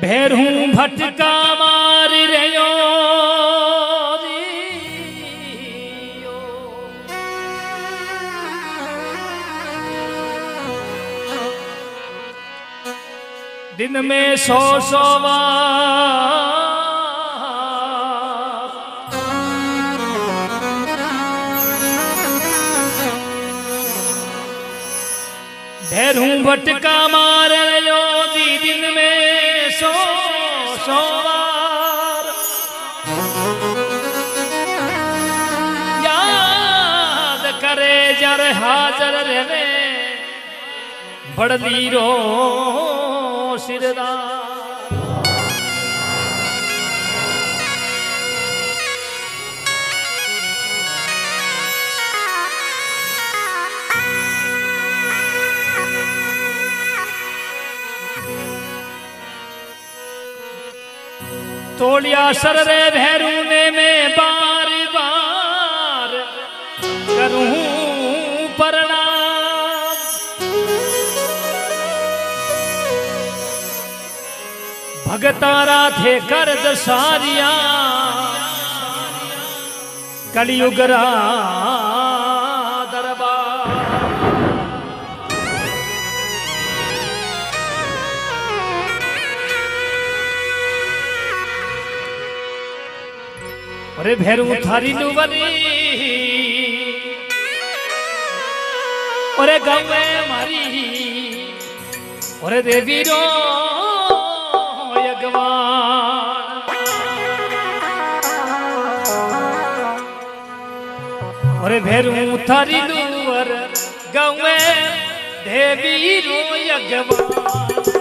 भैरू भटका मार रहो दिन में सौ सौ भैरू भटका मार लो दिन में रहे बड़दी रो सिरदार। तोलिया सर रे भैरू ने मैं बार बार करूँ भगता थे कर्ज सारिया। कलयुग दरबार अरे भैरू थारी नुवरी। अरे गौ मारी। अरे देवी रो। भगवान। और भेरू थारी गवे देवी रो यज्ञवान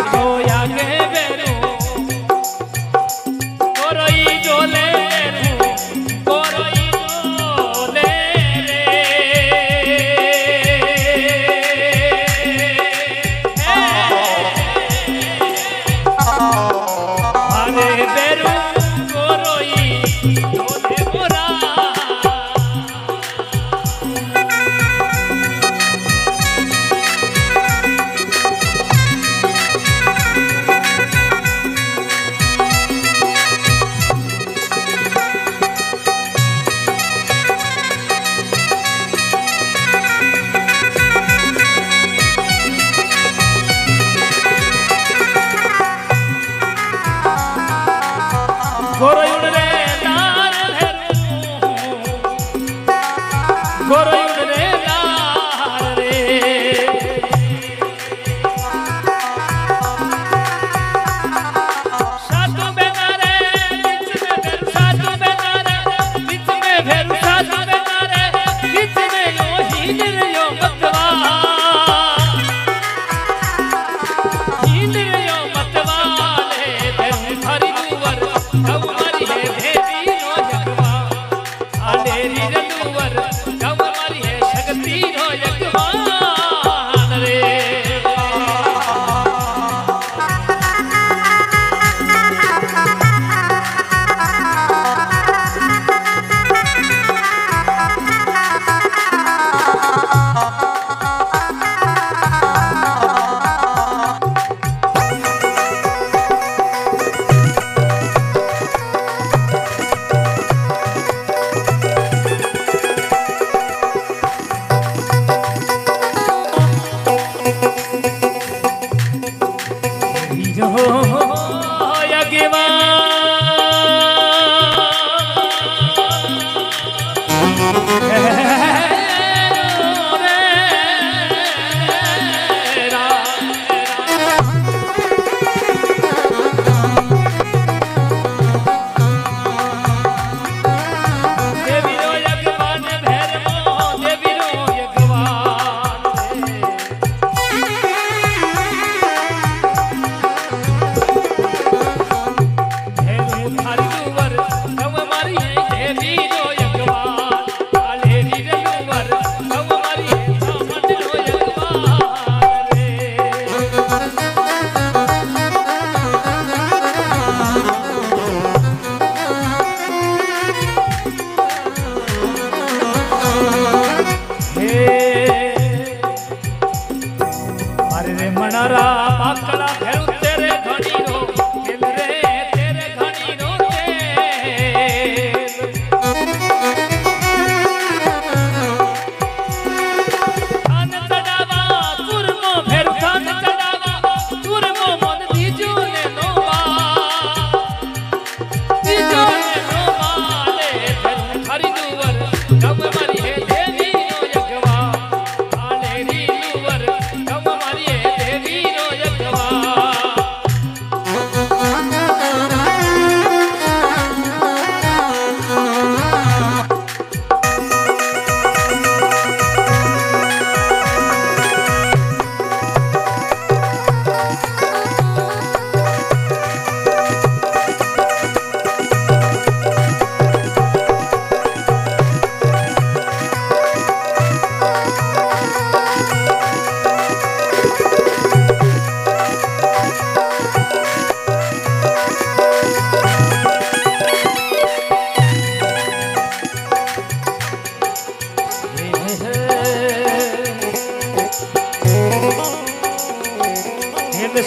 Oh.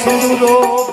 孤独。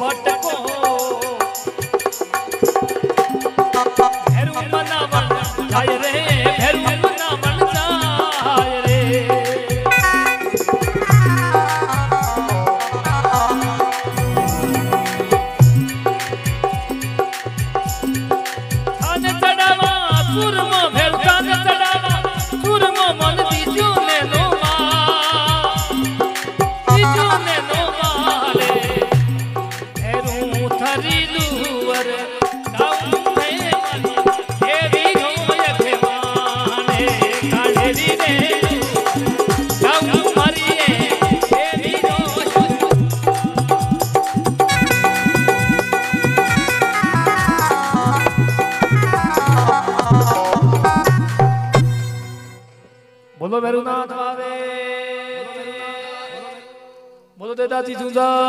走走。